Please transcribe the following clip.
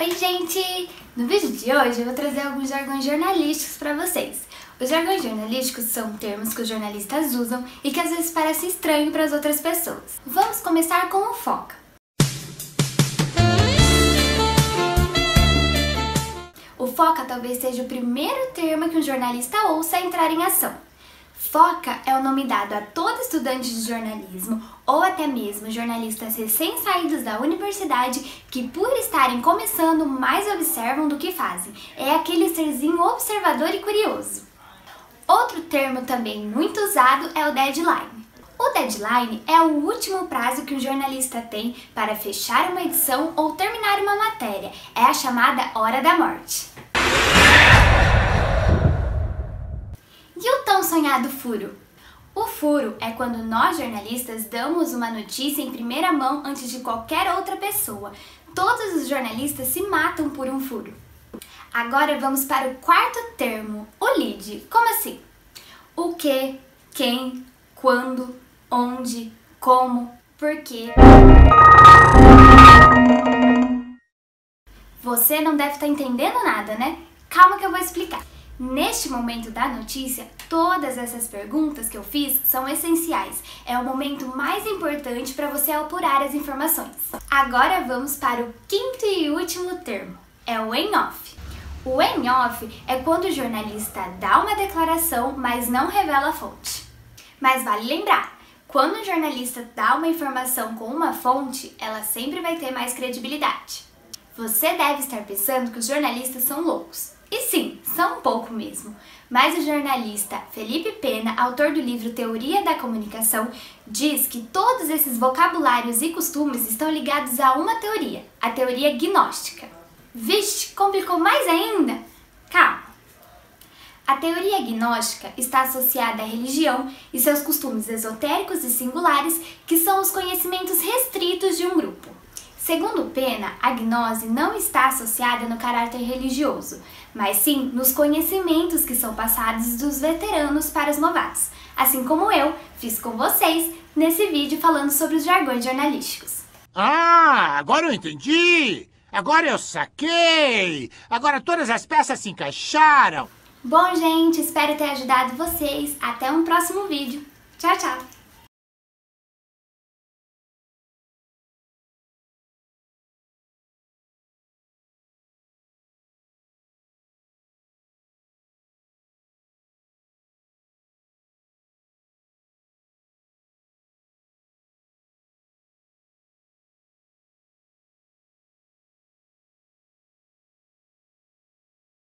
Oi, gente! No vídeo de hoje eu vou trazer alguns jargões jornalísticos para vocês. Os jargões jornalísticos são termos que os jornalistas usam e que às vezes parecem estranho para as outras pessoas. Vamos começar com o foca. O foca talvez seja o primeiro termo que um jornalista ouça a entrar em ação. Foca é o nome dado a todo estudante de jornalismo ou até mesmo jornalistas recém-saídos da universidade que, por estarem começando, mais observam do que fazem. É aquele serzinho observador e curioso. Outro termo também muito usado é o deadline. O deadline é o último prazo que um jornalista tem para fechar uma edição ou terminar uma matéria. É a chamada hora da morte. Tão sonhado furo? O furo é quando nós jornalistas damos uma notícia em primeira mão antes de qualquer outra pessoa. Todos os jornalistas se matam por um furo. Agora vamos para o quarto termo, o lead. Como assim? O que, quem, quando, onde, como, porquê. Você não deve estar tá entendendo nada, né? Calma que eu vou explicar. Neste momento da notícia, todas essas perguntas que eu fiz são essenciais. É o momento mais importante para você apurar as informações. Agora vamos para o quinto e último termo, é o em-off. O em-off é quando o jornalista dá uma declaração, mas não revela a fonte. Mas vale lembrar, quando um jornalista dá uma informação com uma fonte, ela sempre vai ter mais credibilidade. Você deve estar pensando que os jornalistas são loucos. E sim, são um pouco mesmo. Mas o jornalista Felipe Pena, autor do livro Teoria da Comunicação, diz que todos esses vocabulários e costumes estão ligados a uma teoria, a teoria gnóstica. Vixe, complicou mais ainda? Calma. A teoria gnóstica está associada à religião e seus costumes esotéricos e singulares, que são os conhecimentos restritos de um grupo. Segundo Pena, a gnose não está associada no caráter religioso, mas sim nos conhecimentos que são passados dos veteranos para os novatos, assim como eu fiz com vocês nesse vídeo falando sobre os jargões jornalísticos. Ah, agora eu entendi! Agora eu saquei! Agora todas as peças se encaixaram! Bom, gente, espero ter ajudado vocês. Até um próximo vídeo. Tchau, tchau!